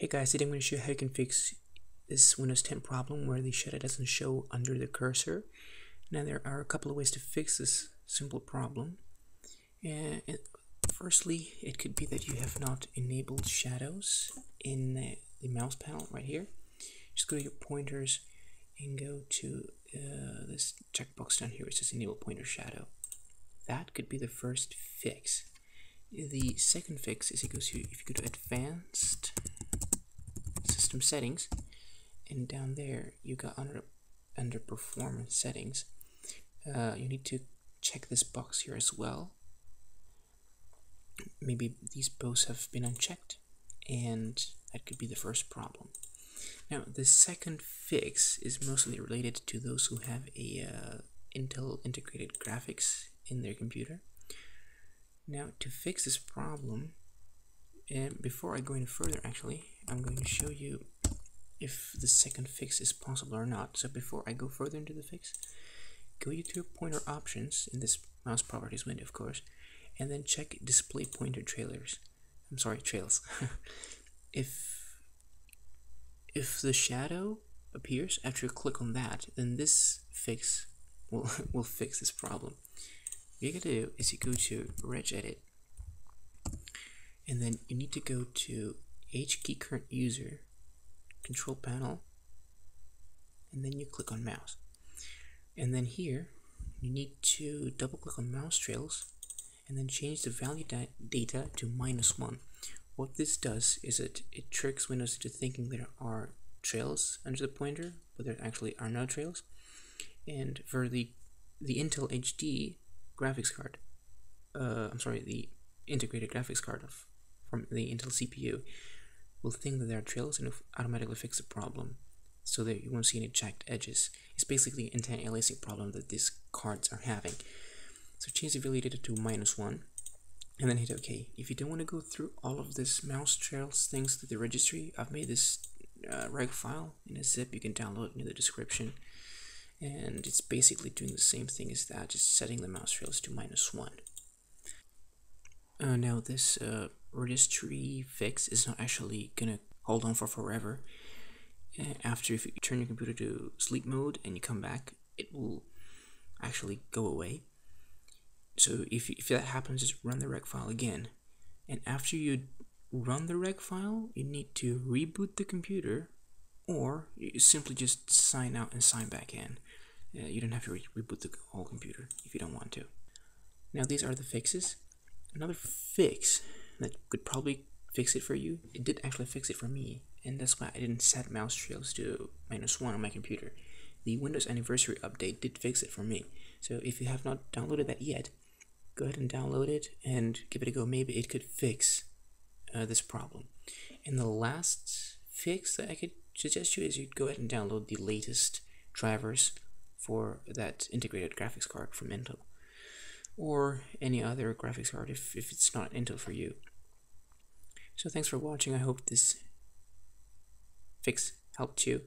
Hey guys, today I'm going to show you how you can fix this Windows 10 problem where the shadow doesn't show under the cursor. Now there are a couple of ways to fix this simple problem. And firstly, it could be that you have not enabled shadows in the, the mouse panel right here. Just go to your pointers and go to uh, this checkbox down here which says enable pointer shadow. That could be the first fix. The second fix is it goes to, if you go to advanced settings. And down there you got under under performance settings. Uh, you need to check this box here as well. Maybe these both have been unchecked and that could be the first problem. Now the second fix is mostly related to those who have a uh, Intel integrated graphics in their computer. Now to fix this problem and before I go any further actually I'm going to show you if the second fix is possible or not. So before I go further into the fix go to your pointer options in this mouse properties window of course and then check display pointer trailers. I'm sorry trails. If if the shadow appears after you click on that then this fix will, will fix this problem. What you gotta do is you go to regedit and then you need to go to H key current user control panel and then you click on mouse. And then here you need to double click on mouse trails and then change the value data to minus one. What this does is it it tricks Windows into thinking there are trails under the pointer but there actually are no trails. And for the the Intel HD graphics card uh, I'm sorry the integrated graphics card of from the Intel CPU will think that there are trails and automatically fix the problem so that you won't see any jagged edges. It's basically an anti-aliasing problem that these cards are having. So change the value to minus one and then hit OK. If you don't want to go through all of this mouse trails things to the registry, I've made this uh, reg file in a zip you can download in the description and it's basically doing the same thing as that, just setting the mouse trails to minus one. Uh, now this uh, registry fix is not actually gonna hold on for forever. Uh, after if you turn your computer to sleep mode and you come back, it will actually go away. So if, if that happens, just run the reg file again. And after you run the reg file, you need to reboot the computer or you simply just sign out and sign back in. Uh, you don't have to re reboot the whole computer if you don't want to. Now these are the fixes. Another fix that could probably fix it for you, it did actually fix it for me, and that's why I didn't set mouse trails to minus one on my computer. The Windows Anniversary update did fix it for me. So if you have not downloaded that yet, go ahead and download it and give it a go. Maybe it could fix uh, this problem. And the last fix that I could suggest you is you go ahead and download the latest drivers for that integrated graphics card from Intel or any other graphics card if, if it's not Intel for you. So thanks for watching. I hope this fix helped you.